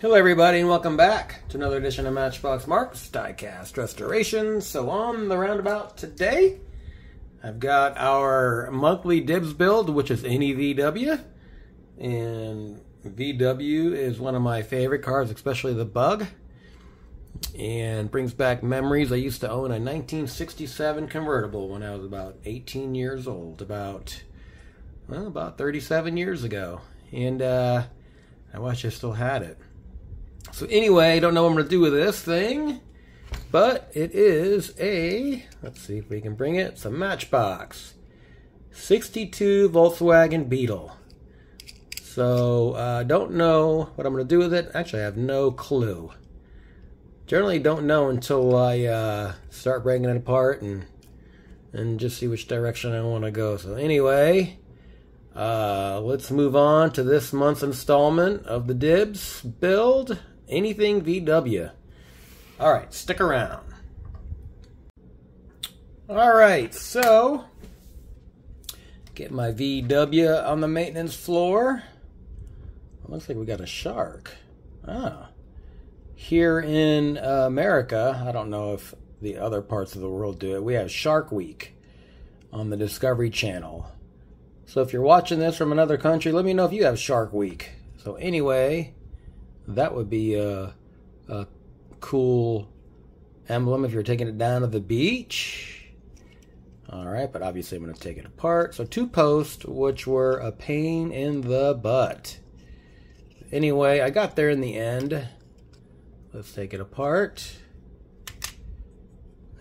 Hello, everybody, and welcome back to another edition of Matchbox Marks Diecast Restoration. So, on the roundabout today, I've got our monthly dibs build, which is any VW. And VW is one of my favorite cars, especially the Bug. And brings back memories. I used to own a 1967 convertible when I was about 18 years old, about, well, about 37 years ago. And uh, I wish I still had it. So anyway, I don't know what I'm going to do with this thing, but it is a, let's see if we can bring it, it's a Matchbox 62 Volkswagen Beetle. So I uh, don't know what I'm going to do with it. Actually, I have no clue. Generally don't know until I uh, start breaking it apart and and just see which direction I want to go. So anyway, uh, let's move on to this month's installment of the Dibs build anything VW. All right, stick around. All right, so get my VW on the maintenance floor. Looks like we got a shark. Ah. Here in America, I don't know if the other parts of the world do it, we have Shark Week on the Discovery Channel. So if you're watching this from another country, let me know if you have Shark Week. So anyway, that would be a, a cool emblem if you're taking it down to the beach. All right, but obviously I'm going to take it apart. So two posts, which were a pain in the butt. Anyway, I got there in the end. Let's take it apart.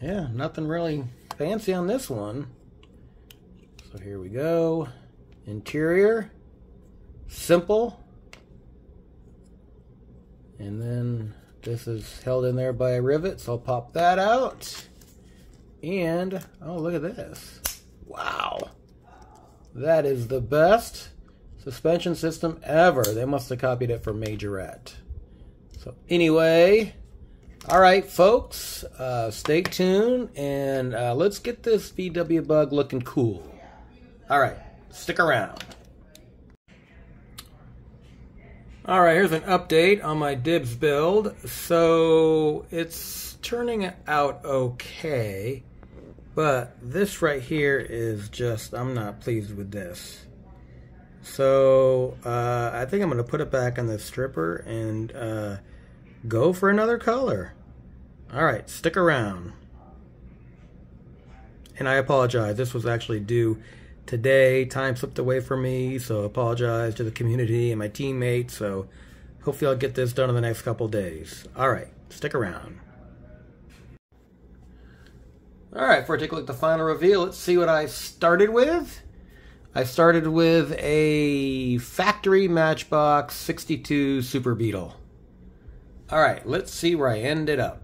Yeah, nothing really fancy on this one. So here we go. Interior, simple. And then this is held in there by a rivet, so I'll pop that out. And, oh, look at this. Wow. That is the best suspension system ever. They must have copied it from Majorette. So anyway, all right, folks, uh, stay tuned, and uh, let's get this VW Bug looking cool. All right, stick around. All right, here's an update on my dibs build. So it's turning out okay, but this right here is just, I'm not pleased with this. So uh, I think I'm to put it back on the stripper and uh, go for another color. All right, stick around. And I apologize, this was actually due today. Time slipped away from me, so apologize to the community and my teammates. So hopefully I'll get this done in the next couple days. All right, stick around. All right, for I take a look at the final reveal, let's see what I started with. I started with a factory Matchbox 62 Super Beetle. All right, let's see where I ended up.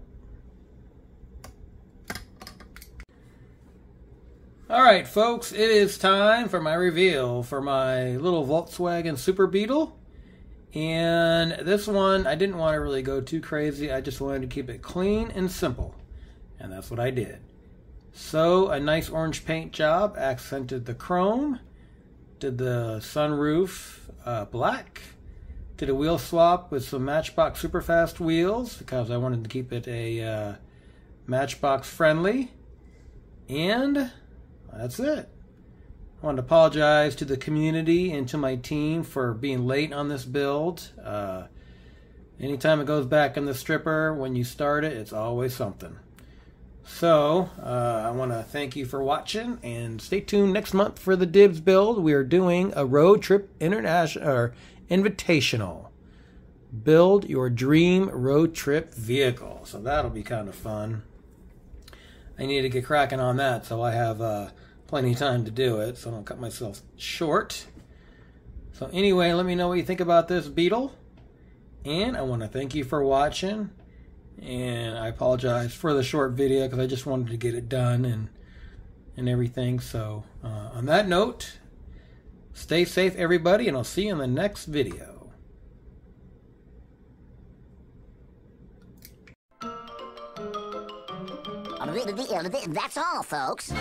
All right, folks, it is time for my reveal for my little Volkswagen Super Beetle. And this one, I didn't want to really go too crazy. I just wanted to keep it clean and simple. And that's what I did. So, a nice orange paint job accented the chrome. Did the sunroof uh, black. Did a wheel swap with some Matchbox Superfast wheels because I wanted to keep it a uh, Matchbox friendly. And that's it. I want to apologize to the community and to my team for being late on this build. Uh, anytime it goes back in the stripper, when you start it, it's always something. So, uh, I want to thank you for watching and stay tuned next month for the Dibs build. We are doing a road trip international or invitational. Build your dream road trip vehicle. So that'll be kind of fun. I need to get cracking on that so I have uh, plenty of time to do it, so I don't cut myself short. So anyway, let me know what you think about this Beetle. And I want to thank you for watching. And I apologize for the short video because I just wanted to get it done and and everything. So uh, on that note, stay safe everybody and I'll see you in the next video. That's all, folks.